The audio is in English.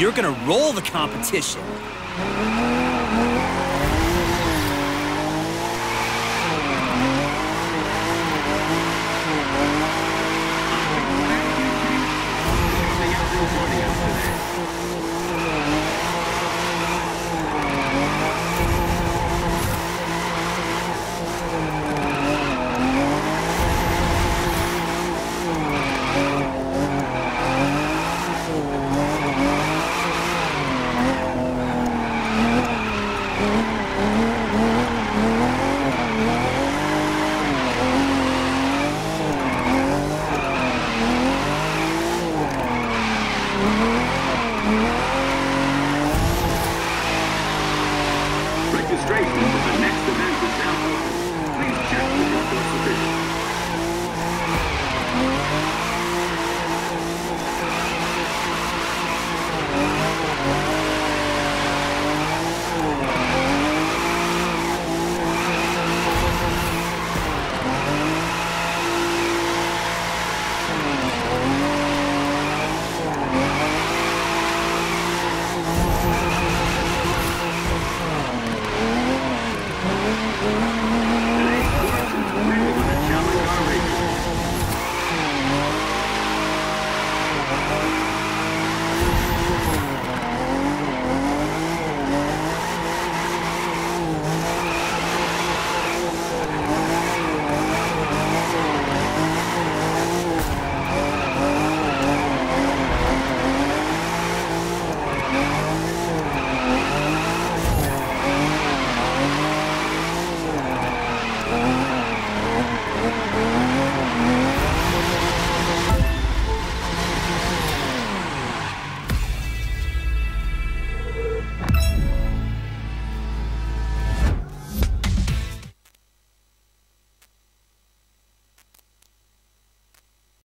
You're gonna roll the competition. Registration for the next event